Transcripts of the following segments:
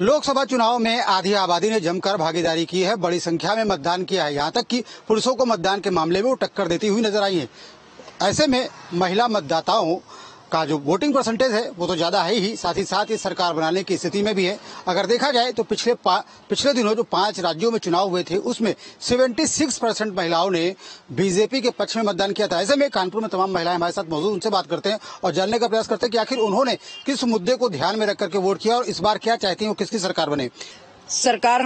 लोकसभा चुनाव में आधी आबादी ने जमकर भागीदारी की है। बड़ी संख्या में मतदान किया है। यहाँ तक कि पुरुषों को मतदान के मामले में वो टक्कर देती हुई नज़र आई है। ऐसे में महिला मतदाताओं का जो वोटिंग परसेंटेज है, वो तो ज़्यादा है ही, साथ ही साथ ये सरकार बनाने की स्थिति में भी है। अगर देखा जाए तो पिछले पिछले दिनों जो पाँच राज्यों में चुनाव हुए थे, उसमें 76 परसेंट महिलाओं ने बीजेपी के पक्ष में मतदान किया था। ऐसे में कानपुर में तमाम महिलाएँ हमारे साथ मौजूद, उनसे बात करते हैं और जानने का प्रयास करते हैं कि आखिर उन्होंने किस मुद्दे को ध्यान में रख करके वोट किया और इस बार क्या चाहती है, वो किसकी सरकार बने। सरकार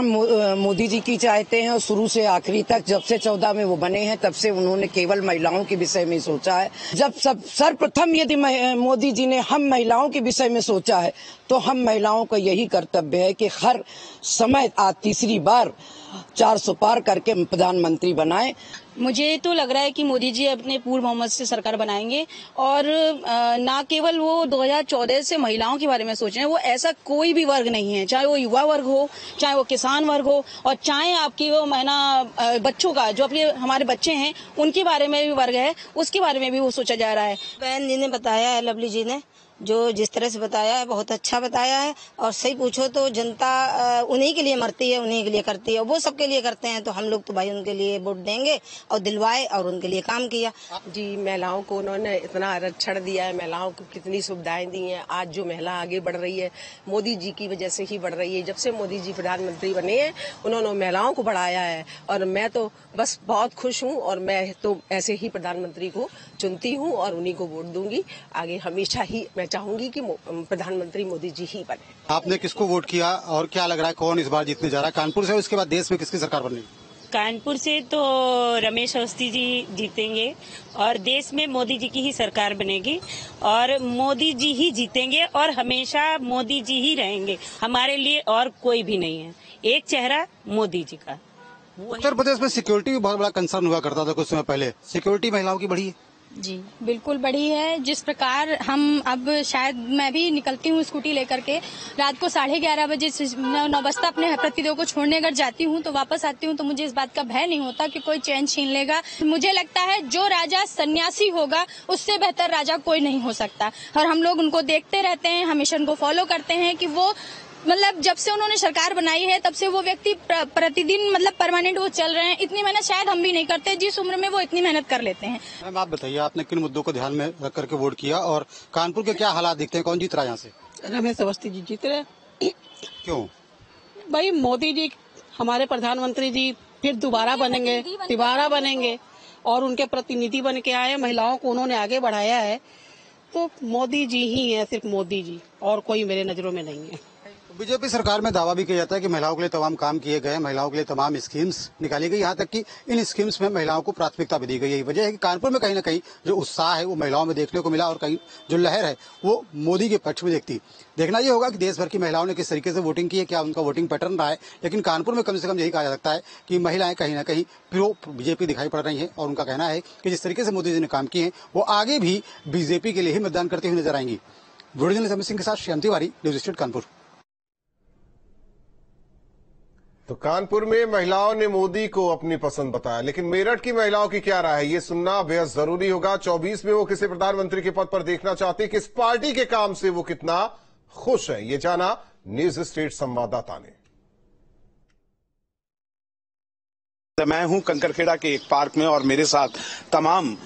मोदी जी की चाहते हैं और शुरू से आखिरी तक जब से चौदह में वो बने हैं, तब से उन्होंने केवल महिलाओं के विषय में सोचा है। जब सब, सर्वप्रथम यदि मोदी जी ने हम महिलाओं के विषय में सोचा है तो हम महिलाओं का यही कर्तव्य है कि हर समय तीसरी बार 400 पार करके प्रधानमंत्री बनाए। मुझे तो लग रहा है कि मोदी जी अपने पूर्व मोहम्मद से सरकार बनाएँगे और ना केवल वो 2014 से महिलाओं के बारे में सोच रहे हैं वो ऐसा कोई भी वर्ग नहीं है चाहे वो युवा वर्ग हो चाहे वो किसान वर्ग हो और चाहे आपकी वो महीना बच्चों का जो अपने हमारे बच्चे हैं उनके बारे में भी वर्ग है उसके बारे में भी वो सोचा जा रहा है। बहन जी ने बताया है लवली जी ने। जो जिस तरह से बताया है, बहुत अच्छा बताया है। और सही पूछो तो जनता उन्हीं के लिए मरती है, उन्हीं के लिए करती है। वो सबके लिए करते हैं तो हम लोग तो भाई उनके लिए वोट देंगे और दिलवाए और उनके लिए काम किया। जी, महिलाओं को उन्होंने इतना आरक्षण दिया है, महिलाओं को कितनी सुविधाएँ दी हैं। आज जो महिला आगे बढ़ रही है, मोदी जी की वजह से ही बढ़ रही है। जब से मोदी जी प्रधानमंत्री बने हैं, उन्होंने महिलाओं को बढ़ाया है। और मैं तो बस बहुत खुश हूँ और मैं तो ऐसे ही प्रधानमंत्री को चुनती हूँ और उन्हीं को वोट दूँगी। आगे हमेशा ही मैं चाहूँगी कि प्रधानमंत्री मोदी जी ही बने। आपने किसको वोट किया और क्या लग रहा है कौन इस बार जीतने जा रहा है? कानपुर से उसके बाद देश में किसकी सरकार बननी कानपुर से तो रमेश अवस्थी जी जीतेंगे और देश में मोदी जी की ही सरकार बनेगी और मोदी जी ही जीतेंगे और हमेशा मोदी जी ही रहेंगे। हमारे लिए और कोई भी नहीं है। एक चेहरा मोदी जी का। उत्तर प्रदेश में सिक्योरिटी भी बहुत बड़ा कंसर्न हुआ करता था कुछ समय पहले। सिक्योरिटी महिलाओं की बढ़ी है। जी, बिल्कुल बड़ी है। जिस प्रकार हम अब शायद मैं भी निकलती हूँ स्कूटी लेकर के, रात को साढ़े ग्यारह बजे नौ बस्ता अपने प्रतिदेव को छोड़ने अगर जाती हूँ तो वापस आती हूँ तो मुझे इस बात का भय नहीं होता कि कोई चैन छीन लेगा। मुझे लगता है जो राजा सन्यासी होगा, उससे बेहतर राजा कोई नहीं हो सकता। और हम लोग उनको देखते रहते हैं, हमेशा उनको फॉलो करते हैं कि वो मतलब जब से उन्होंने सरकार बनाई है तब से वो व्यक्ति प्र, प्रतिदिन मतलब परमानेंट वो चल रहे हैं। इतनी मेहनत शायद हम भी नहीं करते। जिस उम्र में वो इतनी मेहनत कर लेते हैं। मैम आप बताइए आपने किन मुद्दों को ध्यान में रख करके वोट किया और कानपुर के क्या हालात दिखते हैं? कौन जीत रहा है यहाँ से? रमेश अवस्थी जी जीत रहे क्यों? भाई मोदी जी हमारे प्रधानमंत्री जी फिर दोबारा बनेंगे दोबारा बनेंगे और उनके प्रतिनिधि बन के आए महिलाओं को उन्होंने आगे बढ़ाया है। तो मोदी जी ही है सिर्फ़ मोदी जी और कोई मेरे नज़रों में नहीं है। बीजेपी सरकार में दावा भी किया जाता है कि महिलाओं के लिए तमाम काम किए गए महिलाओं के लिए तमाम स्कीम्स निकाली गई। यहाँ तक कि इन स्कीम्स में महिलाओं को प्राथमिकता भी दी गई यही वजह है कि कानपुर में कहीं ना कहीं जो उत्साह है, वो महिलाओं में देखने को मिला और कहीं जो लहर है, वो मोदी के पक्ष में देखती। देखना ये होगा कि देश भर की महिलाओं ने किस तरीके से वोटिंग की है, क्या उनका वोटिंग पैटर्न रहा है। लेकिन कानपुर में कम से कम यही कहा जा सकता है कि महिलाएँ कहीं ना कहीं प्रो बीजेपी दिखाई पड़ रही है और उनका कहना है कि जिस तरीके से मोदी जी ने काम किए हैं, वो आगे भी बीजेपी के लिए ही मतदान करते हुए नज़र आएँगी। वीडियो सिंह के साथ श्याम तिवारी, न्यूज़ स्टेट कानपुर। तो कानपुर में महिलाओं ने मोदी को अपनी पसंद बताया, लेकिन मेरठ की महिलाओं की क्या राय है? ये सुनना बेहद ज़रूरी होगा। 24 में वो किसे प्रधानमंत्री के पद पर देखना चाहती किस पार्टी के काम से वो कितना खुश है? ये जाना न्यूज़ स्टेट संवाददाता ने। मैं हूँ कंकरखेड़ा के एक पार्क में और मेरे साथ तमाम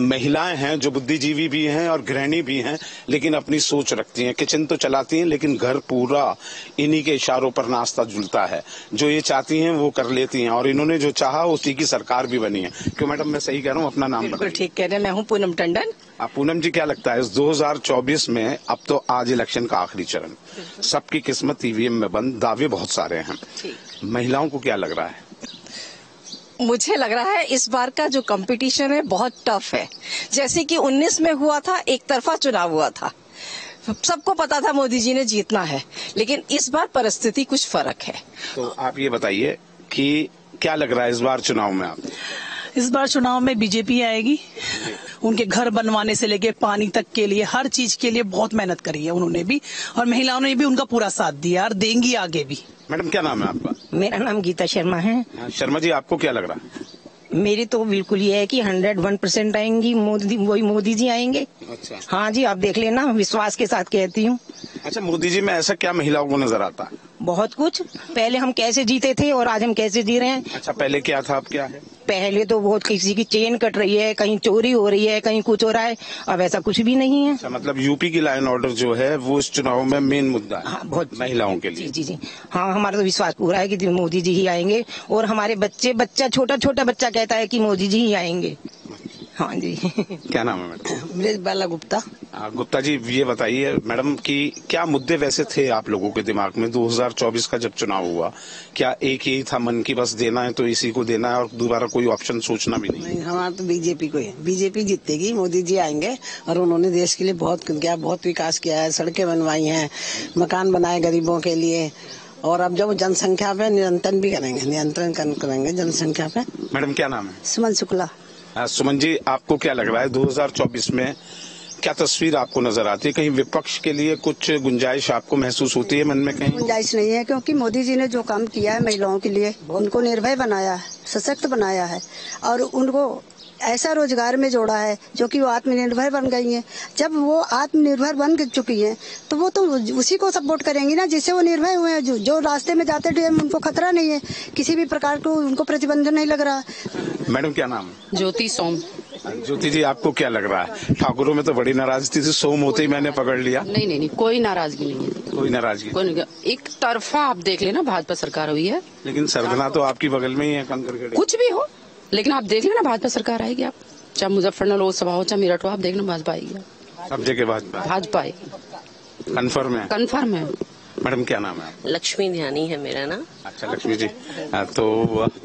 महिलाएँ हैं जो बुद्धिजीवी भी हैं और गृहिणी भी हैं लेकिन अपनी सोच रखती हैं। किचन तो चलाती हैं लेकिन घर पूरा इन्हीं के इशारों पर नाश्ता जुलता है। जो ये चाहती हैं वो कर लेती हैं। और इन्होंने जो चाहा उसी की सरकार भी बनी है। क्यों मैडम मैं सही कह रहा हूँ? अपना नाम बिल्कुल ठीक कह रहे हैं। मैं हूँ पूनम टंडन। पूनम जी क्या लगता है? इस 2024 में अब तो आज इलेक्शन का आखिरी चरण। सबकी किस्मत ईवीएम में बंद दावे बहुत सारे हैं। महिलाओं को क्या लग रहा है? मुझे लग रहा है इस बार का जो कंपटीशन है, बहुत टफ है। जैसे कि 19 में हुआ था, एक तरफा चुनाव हुआ था। सबको पता था मोदी जी ने जीतना है, लेकिन इस बार परिस्थिति कुछ फ़र्क है। तो आप ये बताइए कि क्या लग रहा है इस बार चुनाव में आप इस बार चुनाव में बीजेपी आएगी। उनके घर बनवाने से लेके पानी तक के लिए हर चीज़ के लिए बहुत मेहनत करी है उन्होंने भी। और महिलाओं ने भी उनका पूरा साथ दिया और देंगी आगे भी। मैडम क्या नाम है आपका? मेरा नाम गीता शर्मा है। हाँ, शर्मा जी आपको क्या लग रहा है? मेरी तो बिल्कुल ये है कि हंड्रेड वन परसेंट आएँगी मोदी वही मोदी जी आएँगे। अच्छा। हाँ जी आप देख लेना विश्वास के साथ कहती हूँ। अच्छा मोदी जी में ऐसा क्या महिलाओं को नज़र आता? है बहुत कुछ। पहले हम कैसे जीते थे और आज हम कैसे जी रहे हैं? अच्छा पहले क्या था अब क्या है? पहले तो बहुत किसी की चेन कट रही है कहीं चोरी हो रही है कहीं कुछ हो रहा है अब ऐसा कुछ भी नहीं है। अच्छा मतलब यूपी की लाइन ऑर्डर जो है वो इस चुनाव में मेन मुद्दा है हाँ बहुत महिलाओं के लिए। जी जी जी। हाँ हमारा तो विश्वास पूरा है कि मोदी जी ही आएँगे और हमारे बच्चे बच्चा छोटा छोटा बच्चा कहता है कि मोदी जी ही आएँगे। हाँ जी। क्या नाम है मैडम ब्रजबाला गुप्ता। हाँ, गुप्ता जी ये बताइए मैडम कि क्या मुद्दे वैसे थे आप लोगों के दिमाग में 2024 का जब चुनाव हुआ? क्या एक यही था मन की बस देना है तो इसी को देना है और दोबारा कोई ऑप्शन सोचना भी नहीं? नहीं हमारा तो बीजेपी को है बीजेपी जीतेगी मोदी जी आएँगे और उन्होंने देश के लिए बहुत किया बहुत विकास किया है सड़कें बनवाई हैं मकान बनाए गरीबों के लिए। और अब जब जनसंख्या पे नियंत्रण भी करेंगे नियंत्रण करेंगे जनसंख्या पे। मैडम क्या नाम है? सुमन शुक्ला। हाँ, सुमन जी, आपको क्या लग रहा है 2024 में क्या तस्वीर आपको नज़र आती है? कहीं विपक्ष के लिए कुछ गुंजाइश आपको महसूस होती है मन में कहीं? गुंजाइश नहीं है, क्योंकि मोदी जी ने जो काम किया है महिलाओं के लिए, उनको निर्भय बनाया है, सशक्त बनाया है, और उनको ऐसा रोज़गार में जोड़ा है जो कि वो आत्मनिर्भर बन गई हैं। जब वो आत्मनिर्भर बन चुकी हैं तो वो तो उसी को सपोर्ट करेंगी ना जिससे वो निर्भय हुए हैं। जो, जो रास्ते में जाते थे उनको खतरा नहीं है। किसी भी प्रकार को उनको प्रतिबंध नहीं लग रहा। मैडम क्या नाम? ज्योति सोम। ज्योति जी आपको क्या लग रहा है? ठाकुरों में तो बड़ी नाराज़गी थी सोम होते ही मैंने पकड़ लिया। नहीं नहीं नहीं कोई नाराज़गी नहीं है। कोई नाराज़गी कोई नहीं एक तरफा आप देख लेना भाजपा सरकार हुई है। लेकिन सरगना तो आपकी बगल में ही है कंकर कुछ भी हो लेकिन आप देख लेना भाजपा सरकार आएगी आप। चाहे मुजफ्फरनगर लोकसभा हो चाहे मेरठ हो आप देखना भाजपा आएगी। सब जगह भाजपा। भाजपा आएगी। कन्फर्म है? कन्फर्म है। मैडम क्या नाम है लक्ष्मी ध्यानी है मेरा नाम। अच्छा लक्ष्मी जी। तो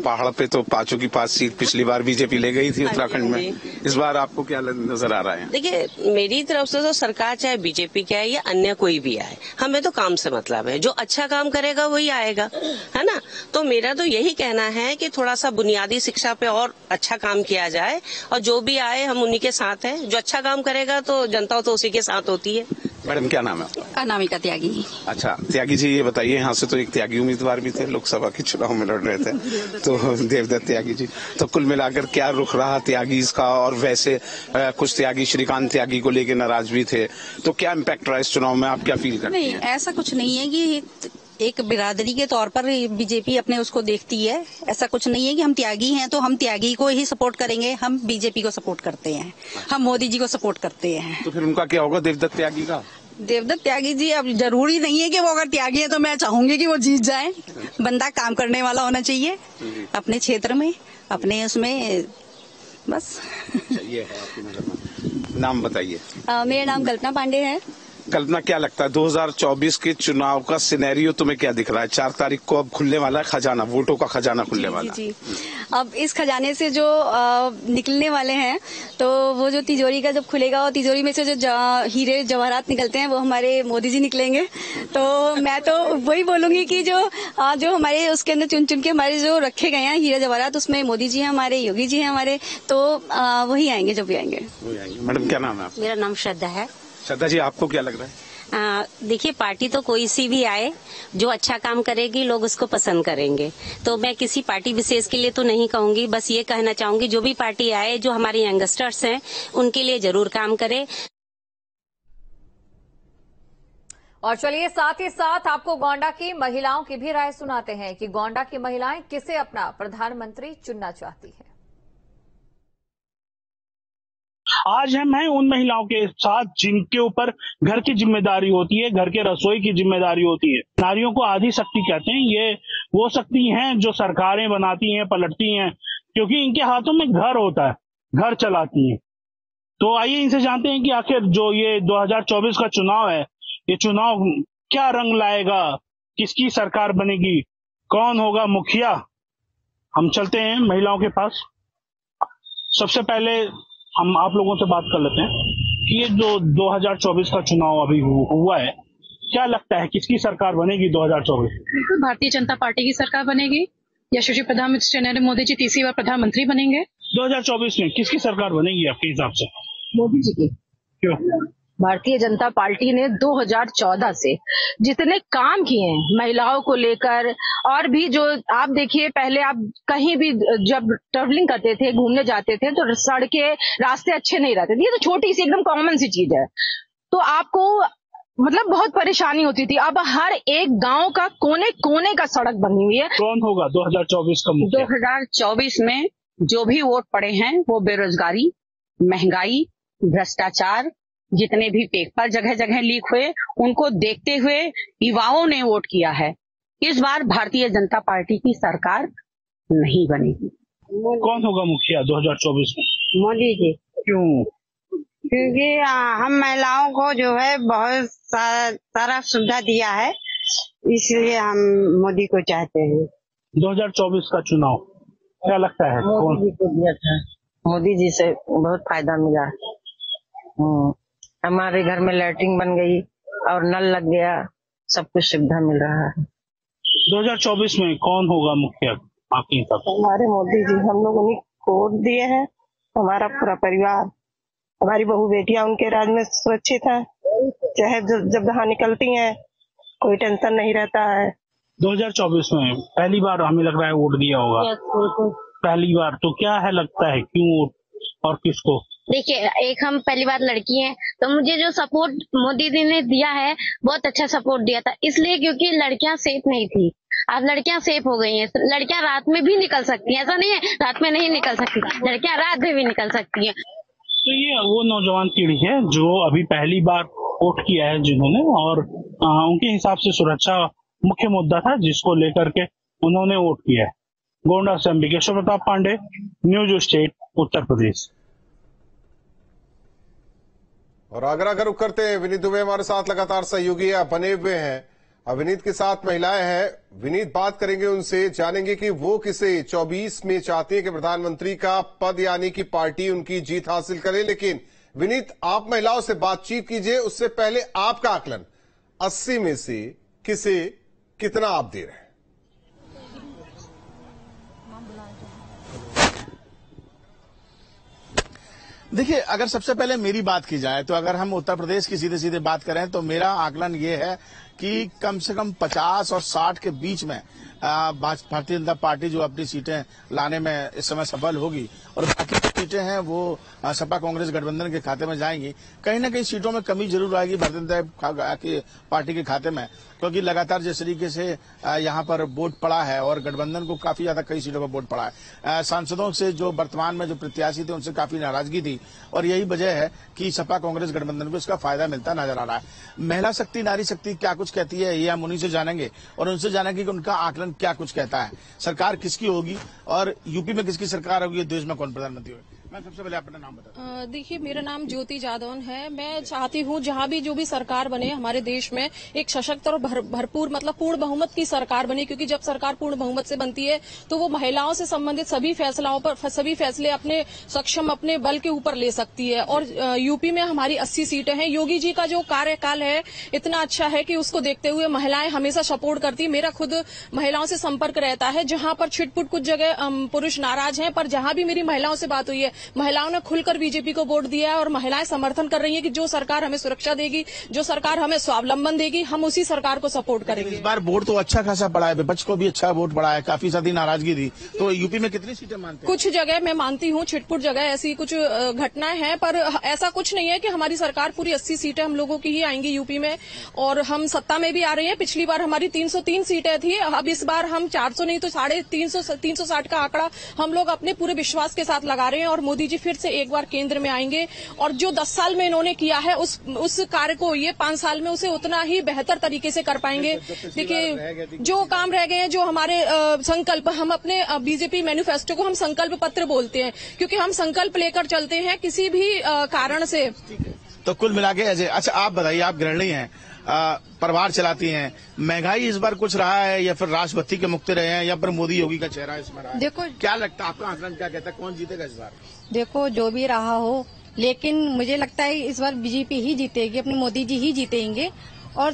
पहाड़ पे तो पाँचों की पाँच सीट पिछली बार बीजेपी ले गई थी उत्तराखंड में। इस बार आपको क्या नज़र आ रहा है? देखिए मेरी तरफ़ से तो सरकार चाहे बीजेपी की आए या अन्य कोई भी आए हमें तो काम से मतलब है। जो अच्छा काम करेगा वही आएगा है ना? तो मेरा तो यही कहना है कि थोड़ा सा बुनियादी शिक्षा पे और अच्छा काम किया जाए और जो भी आए हम उन्हीं के साथ हैं। जो अच्छा काम करेगा तो जनता तो उसी के साथ होती है। मैडम क्या नाम है अनामिका त्यागी। अच्छा त्यागी जी ये बताइए यहाँ से तो एक त्यागी उम्मीदवार भी थे लोकसभा के चुनाव में लड़ रहे थे। तो देवदत्त त्यागी जी तो कुल मिलाकर क्या रुख रहा त्यागी का और वैसे कुछ त्यागी श्रीकांत त्यागी को लेकर नाराज़ भी थे तो क्या इम्पैक्ट रहा इस चुनाव में? आप क्या फील करते नहीं ऐसा कुछ नहीं है कि एक बिरादरी के तौर पर बीजेपी अपने उसको देखती है। ऐसा कुछ नहीं है कि हम त्यागी हैं तो हम त्यागी को ही सपोर्ट करेंगे। हम बीजेपी को सपोर्ट करते हैं। हम मोदी जी को सपोर्ट करते हैं। तो फिर उनका क्या होगा देवदत्त त्यागी का? देवदत्त त्यागी जी अब ज़रूरी नहीं है कि वो अगर त्यागी है तो मैं चाहूँगी कि वो जीत जाए। बंदा काम करने वाला होना चाहिए अपने क्षेत्र में अपने उसमें बस। ये है नाम बताइए। मेरा नाम कल्पना पांडे है। कल्पना क्या लगता है 2024 के चुनाव का सिनेरियो तुम्हें क्या दिख रहा है? चार तारीख को अब खुलने वाला है खजाना वोटों का खजाना खुलने जी, वाला जी, जी। अब इस खजाने से जो आ, निकलने वाले हैं तो वो जो तिजोरी का जब खुलेगा और तिजोरी में से जो जा, हीरे जवाहरात निकलते हैं वो हमारे मोदी जी निकलेंगे। तो मैं तो वही बोलूँगी कि जो आ, जो हमारे उसके अंदर चुन चुन के हमारे जो रखे गए हैं हीरे जवाहरात उसमें मोदी जी हैं हमारे योगी जी हैं हमारे तो आ, वही आएँगे जब भी आएँगे। मैडम क्या नाम है मेरा नाम श्रद्धा है। श्रद्धा जी आपको क्या लग रहा है? देखिए पार्टी तो कोई सी भी आए जो अच्छा काम करेगी लोग उसको पसंद करेंगे। तो मैं किसी पार्टी विशेष के लिए तो नहीं कहूँगी बस ये कहना चाहूँगी जो भी पार्टी आए जो हमारे यंगस्टर्स हैं उनके लिए ज़रूर काम करे। और चलिए साथ ही साथ आपको गोंडा की महिलाओं की भी राय सुनाते हैं कि गोंडा की महिलाएँ किसे अपना प्रधानमंत्री चुनना चाहती है। आज हम हैं उन महिलाओं के साथ जिनके ऊपर घर की ज़िम्मेदारी होती है, घर के रसोई की ज़िम्मेदारी होती है। नारियों को आधी शक्ति कहते हैं। ये वो शक्ति हैं जो सरकारें बनाती हैं, पलटती हैं, क्योंकि इनके हाथों में घर होता है, घर चलाती हैं। तो आइए इनसे जानते हैं कि आखिर जो ये 2024 का चुनाव है, ये चुनाव क्या रंग लाएगा, किसकी सरकार बनेगी, कौन होगा मुखिया? हम चलते हैं महिलाओं के पास। सबसे पहले हम आप लोगों से बात कर लेते हैं कि ये जो 2024 का चुनाव अभी हुआ है क्या लगता है किसकी सरकार बनेगी 2024 बिल्कुल भारतीय जनता पार्टी की सरकार बनेगी। यशस्वी प्रधानमंत्री नरेंद्र मोदी जी तीसरी बार प्रधानमंत्री बनेंगे। 2024 में किसकी सरकार बनेगी आपके हिसाब से? मोदी जी की। क्यों? भारतीय जनता पार्टी ने 2014 से जितने काम किए हैं महिलाओं को लेकर और भी जो आप देखिए पहले आप कहीं भी जब ट्रेवलिंग करते थे घूमने जाते थे तो सड़कें रास्ते अच्छे नहीं रहते थे। ये तो छोटी सी एकदम कॉमन सी चीज़ है। तो आपको मतलब बहुत परेशानी होती थी। अब हर एक गाँव का कोने कोने का सड़क बनी हुई है। कौन होगा 2024 का मुखिया? 2024 में जो भी वोट पड़े हैं वो बेरोजगारी महँगाई भ्रष्टाचार जितने भी पेपर जगह जगह लीक हुए उनको देखते हुए युवाओं ने वोट किया है। इस बार भारतीय जनता पार्टी की सरकार नहीं बनेगी। कौन होगा मुखिया 2024 में? मोदी जी। क्यों? क्योंकि हम महिलाओं को जो है बहुत सारा, सारा सुविधा दिया है इसलिए हम मोदी को चाहते हैं। 2024 का चुनाव क्या लगता है? मोदी जी को दिया था। मोदी जी से बहुत फ़ायदा मिला। हम्म, हमारे घर में लैट्रिन बन गई और नल लग गया। सब कुछ सुविधा मिल रहा है। 2024 में कौन होगा मुखिया आपके हिसाब से हमारे मोदी जी हम लोग उन्हीं को वोट दिए हैं। हमारा पूरा परिवार हमारी बहू बेटियाँ उनके राज में सुरक्षित है। चाहे जब जब जहाँ निकलती हैं कोई टेंशन नहीं रहता है। 2024 में पहली बार हमें लग रहा है वोट दिया होगा। पहली बार तो क्या है लगता है क्यों वोट और किसको? देखिए एक हम पहली बार लड़की हैं तो मुझे जो सपोर्ट मोदी जी ने दिया है बहुत अच्छा सपोर्ट दिया था। इसलिए क्योंकि लड़कियाँ सेफ़ नहीं थी। आज लड़कियाँ सेफ़ हो गई हैं लड़कियाँ रात में भी निकल सकती हैं। ऐसा नहीं है रात में नहीं निकल सकती लड़कियाँ रात में भी निकल सकती हैं। तो ये वो नौजवान पीढ़ी है जो अभी पहली बार वोट किया है जिन्होंने और आ, उनके हिसाब से सुरक्षा मुख्य मुद्दा था जिसको लेकर के उन्होंने वोट किया है। गोंडा से अंबिकेश्वर प्रताप पांडे न्यूज़ स्टेट उत्तर प्रदेश। और आगरा का रुख करते हैं। विनीत दुबे हमारे साथ लगातार सहयोगी है, बने हुए हैं। अब विनीत के साथ महिलाएँ हैं। विनीत बात करेंगे उनसे, जानेंगे कि वो किसे 24 में चाहती है कि प्रधानमंत्री का पद यानी कि पार्टी उनकी जीत हासिल करे। लेकिन विनीत, आप महिलाओं से बातचीत कीजिए, उससे पहले आपका आकलन 80 में से किसे, कितना आप दे रहे हैं? देखिए, अगर सबसे पहले मेरी बात की जाए तो अगर हम उत्तर प्रदेश की सीधे सीधे बात करें तो मेरा आकलन ये है कि कम से कम 50 और 60 के बीच में भारतीय जनता पार्टी जो अपनी सीटें लाने में इस समय सफल होगी और बाकी सीटें हैं वो सपा कांग्रेस गठबंधन के खाते में जाएँगी, कहीं ना कहीं सीटों में कमी ज़रूर आएगी भारतीय जनता पार्टी के खाते में। क्योंकि लगातार जिस तरीके से यहाँ पर वोट पड़ा है और गठबंधन को काफ़ी ज़्यादा कई सीटों पर वोट पड़ा है। सांसदों से जो वर्तमान में जो प्रत्याशी थे उनसे काफ़ी नाराज़गी थी और यही वजह है कि सपा कांग्रेस गठबंधन को इसका फ़ायदा मिलता नज़र आ रहा है। महिला शक्ति, नारी शक्ति क्या कुछ कहती है, ये हम उन्हीं से जानेंगे। और उनसे जानेंगे कि उनका आकलन क्या कुछ कहता है। सरकार किसकी होगी? और यूपी में किसकी सरकार होगी? देश में कौन प्रधानमंत्री होगी? मैं सबसे पहले अपना नाम बता देखिए मेरा नाम ज्योति जादौन है। मैं चाहती हूँ जहाँ भी जो भी सरकार बने हमारे देश में एक सशक्त और भर, भरपूर मतलब पूर्ण बहुमत की सरकार बने क्योंकि जब सरकार पूर्ण बहुमत से बनती है तो वो महिलाओं से संबंधित सभी फैसलाओं पर सभी फैसले अपने सक्षम अपने बल के ऊपर ले सकती है। और यूपी में हमारी अस्सी सीटें हैं। योगी जी का जो कार्यकाल है इतना अच्छा है कि उसको देखते हुए महिलाएँ हमेशा सपोर्ट करती। मेरा खुद महिलाओं से संपर्क रहता है जहाँ पर छिटपुट कुछ जगह पुरुष नाराज़ हैं पर जहाँ भी मेरी महिलाओं से बात हुई है महिलाओं ने खुलकर बीजेपी को वोट दिया है और महिलाएँ समर्थन कर रही हैं कि जो सरकार हमें सुरक्षा देगी जो सरकार हमें स्वावलंबन देगी हम उसी सरकार को सपोर्ट करेंगे इस बार वोट तो अच्छा खासा पड़ा है विपक्ष को भी अच्छा वोट पड़ा है काफ़ी ज़्यादा नाराज़गी थी। तो यूपी में कितनी सीटें मानते कुछ जगह मैं मानती हूँ छिटपुट जगह ऐसी कुछ घटनाएँ हैं पर ऐसा कुछ नहीं है कि हमारी सरकार पूरी अस्सी सीटें हम लोगों की ही आएँगी यूपी में और हम सत्ता में भी आ रहे हैं। पिछली बार हमारी 303 सीटें थी अब इस बार हम 400 नहीं तो साढ़े तीन सौ का आंकड़ा हम लोग अपने पूरे विश्वास के साथ लगा रहे हैं और मोदी जी फिर से एक बार केंद्र में आएँगे और जो दस साल में इन्होंने किया है उस उस कार्य को ये पाँच साल में उसे उतना ही बेहतर तरीके से कर पाएँगे। देखिए जो काम रह गए हैं जो हमारे संकल्प हम अपने बीजेपी मैनिफेस्टो को हम संकल्प पत्र बोलते हैं क्योंकि हम संकल्प लेकर चलते हैं किसी भी कारण से। तो कुल मिला के अजय अच्छा आप बताइए आप गृहिणी हैं परिवार चलाती हैं महँगाई इस बार कुछ रहा है या फिर राष्ट्रपति के मुक्त रहे हैं या फिर मोदी योगी का चेहरा इसमें रहा है? देखो क्या लगता है आपका आंकलन क्या कहता है? कौन जीतेगा इस बार? देखो, जो भी रहा हो। लेकिन मुझे लगता है इस बार बीजेपी ही जीतेगी, अपने मोदी जी ही जीतेंगे। और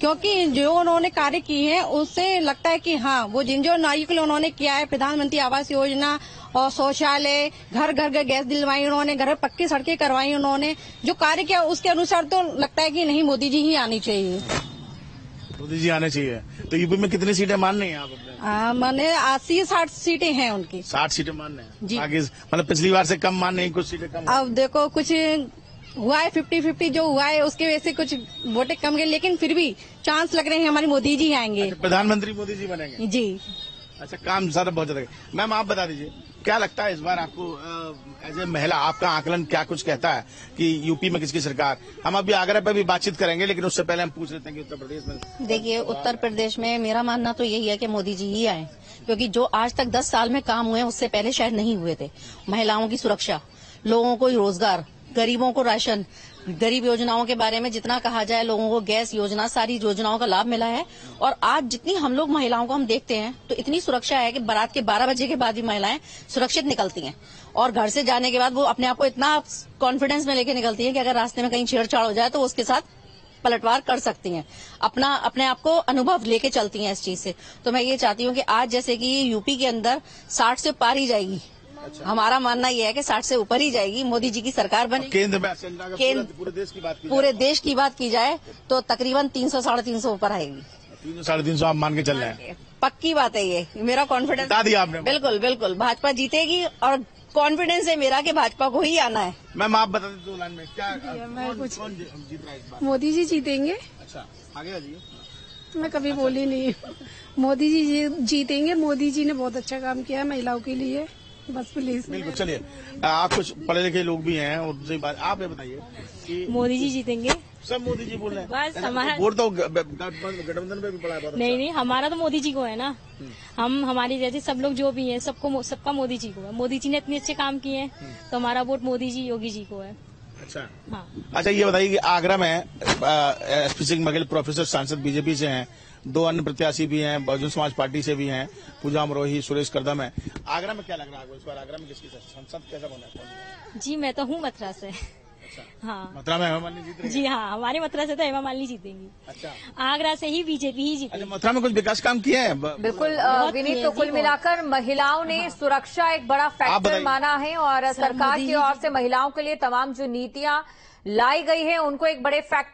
क्योंकि जो उन्होंने कार्य किए हैं, उससे लगता है कि हाँ वो जिन जो लिए उन्होंने किया है, प्रधानमंत्री आवास योजना और शौचालय घर घर घर गैस दिलवाई उन्होंने, घर पक्की सड़कें करवाई उन्होंने, जो कार्य किया, उसके अनुसार तो लगता है कि नहीं, मोदी जी ही आनी चाहिए। मोदी जी आने चाहिए। तो यूपी में कितनी सीटें मान रही हैं आप अपने? मैंने अस्सी साठ सीटें हैं उनकी। साठ सीटें मान रहे हैं? जी। आगे मतलब पिछली बार से कम मान नहीं कुछ सीटें कम अब देखो कुछ हुआ है फिफ्टी फिफ्टी जो हुआ है उसकी वजह से कुछ वोटे कम गए लेकिन फिर भी चांस लग रहे हैं हमारे मोदी जी आएँगे। प्रधानमंत्री मोदी जी बनेंगे? जी। अच्छा काम सारा बहुत ज़्यादा मैम आप बता दीजिए। क्या लगता है इस बार आपको एज ए महिला आपका आकलन क्या कुछ कहता है कि यूपी में किसकी सरकार? हम अभी आगरा पर भी बातचीत करेंगे लेकिन उससे पहले हम पूछ लेते हैं कि उत्तर प्रदेश में देखिए उत्तर प्रदेश में मेरा मानना तो यही है कि मोदी जी ही आए क्योंकि जो आज तक 10 साल में काम हुए हैं उससे पहले शायद नहीं हुए थे। महिलाओं की सुरक्षा लोगों को रोज़गार गरीबों को राशन गरीब योजनाओं के बारे में जितना कहा जाए, लोगों को गैस योजना, सारी योजनाओं का लाभ मिला है। और आज जितनी हम लोग महिलाओं को हम देखते हैं तो इतनी सुरक्षा है कि बारात के 12 बजे के बाद भी महिलाएँ सुरक्षित निकलती हैं। और घर से जाने के बाद वो अपने आप को इतना कॉन्फिडेंस में लेके निकलती है कि अगर रास्ते में कहीं छेड़छाड़ हो जाए तो उसके साथ पलटवार कर सकती हैं। अपना, अपने आप को अनुभव लेके चलती हैं इस चीज़ से। तो मैं ये चाहती हूँ कि आज जैसे कि यूपी के अंदर साठ से पार ही जाएगी। अच्छा। हमारा मानना यह है कि साठ से ऊपर ही जाएगी मोदी जी की सरकार बने केंद्र में केंद्र- पूरे, पूरे देश की बात की पूरे देश की बात की जाए तो तकरीबन तीन सौ साढ़े तीन सौ ऊपर आएगी। तीन सौ साढ़े तीन सौ आप मान के चल रहे हैं पक्की बात है ये मेरा कॉन्फिडेंस बता दिया आपने। बिल्कुल बिल्कुल। भाजपा जीतेगी और कॉन्फिडेंस है मेरा कि भाजपा को ही आना है। मैम आप बता दीजिए दो लाइन में। क्या कौन, कुछ- कौन जीत रहा है इस बार? मोदी जी जीतेंगे। अच्छा आगे आ जाइए मैं कभी बोली नहीं। मोदी जी जी- जीतेंगे। मोदी जी ने बहुत अच्छा काम किया है महिलाओं के लिए। बस प्लीज़ बिल्कुल चलिए। आप कुछ पढ़े लिखे लोग भी हैं और दूसरी बात आप ये बताइए मोदी जी जीतेंगे। सब मोदी जी बोल रहे हैं। बस हमारा- वोट तो गठबंधन पे भी पड़ा है नहीं अच्छा। नहीं हमारा तो मोदी जी को है ना। हम हमारी जैसे सब लोग जो भी हैं सबको सबका मोदी जी को है। मोदी जी ने इतने अच्छे काम किए हैं तो हमारा वोट मोदी जी योगी जी को है। अच्छा। हाँ। अच्छा ये बताइए कि आगरा में एसपी सिंह बघेल प्रोफेसर सांसद बीजेपी से हैं दो अन्य प्रत्याशी भी हैं बहुजन समाज पार्टी से भी हैं पूजा अमरोही सुरेश करदम है। आगरा में क्या लग रहा है इस बार? आगरा में किसकी सांसद कैसा बना है? जी मैं तो हूँ मथुरा से। हाँ। मथुरा में हेमा मालिनी जीत रही जी हाँ हमारे मथुरा से तो हेमा मालिनी जीतेंगी। अच्छा। आगरा से ही बीजेपी ही जीतेगी। मथुरा में कुछ विकास काम किए हैं? बिल्कुल विनीत तो कुल मिलाकर महिलाओं ने सुरक्षा एक बड़ा फैक्टर माना है और सरकार की ओर से महिलाओं के लिए तमाम जो नीतियाँ लाई गई है उनको एक बड़े फैक्टर